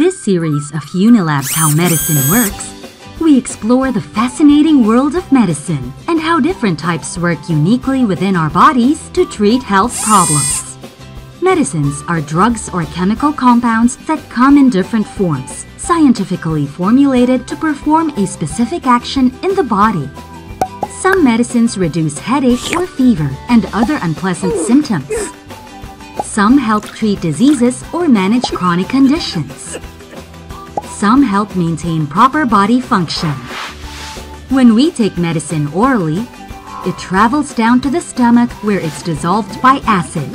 this series of Unilab's How Medicine Works, we explore the fascinating world of medicine and how different types work uniquely within our bodies to treat health problems. Medicines are drugs or chemical compounds that come in different forms, scientifically formulated to perform a specific action in the body. Some medicines reduce headache or fever and other unpleasant symptoms. Some help treat diseases or manage chronic conditions. Some help maintain proper body function. When we take medicine orally, it travels down to the stomach where it's dissolved by acid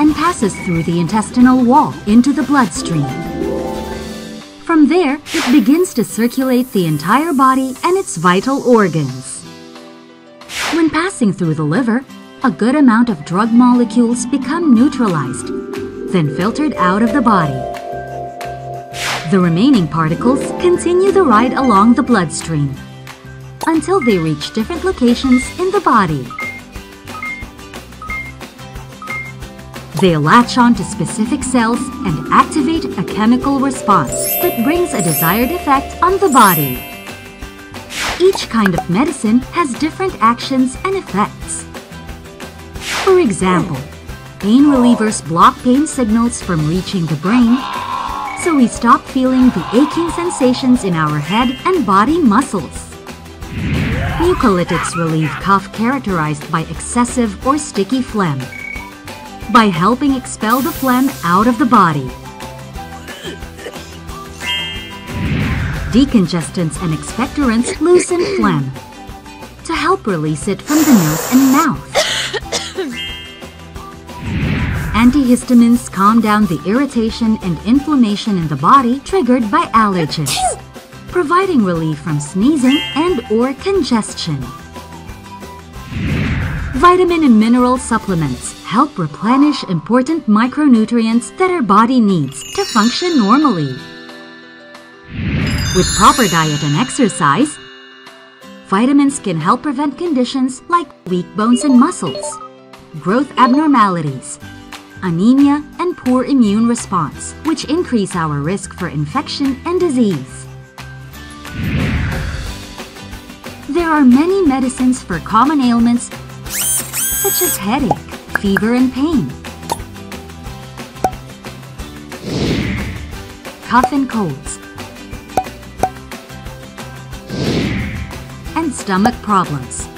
and passes through the intestinal wall into the bloodstream. From there, it begins to circulate the entire body and its vital organs. When passing through the liver, a good amount of drug molecules become neutralized, then filtered out of the body. The remaining particles continue the ride along the bloodstream until they reach different locations in the body. They latch on to specific cells and activate a chemical response that brings a desired effect on the body. Each kind of medicine has different actions and effects. For example, pain relievers block pain signals from reaching the brain, so we stop feeling the aching sensations in our head and body muscles. Mucolytics relieve cough characterized by excessive or sticky phlegm by helping expel the phlegm out of the body. Decongestants and expectorants loosen phlegm to help release it from the nose and mouth. Antihistamines calm down the irritation and inflammation in the body triggered by allergens, providing relief from sneezing and or congestion. Vitamin and mineral supplements help replenish important micronutrients that our body needs to function normally. With proper diet and exercise, vitamins can help prevent conditions like weak bones and muscles, growth abnormalities, anemia, and poor immune response, which increase our risk for infection and disease. There are many medicines for common ailments such as headache, fever, and pain, cough and colds, and stomach problems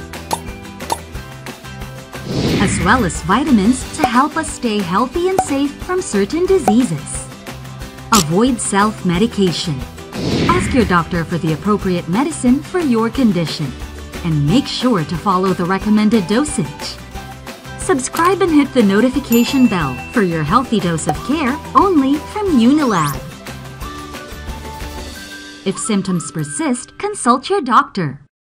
as well as vitamins to help us stay healthy and safe from certain diseases. Avoid self-medication. Ask your doctor for the appropriate medicine for your condition and make sure to follow the recommended dosage. Subscribe and hit the notification bell for your healthy dose of care only from Unilab. If symptoms persist, consult your doctor.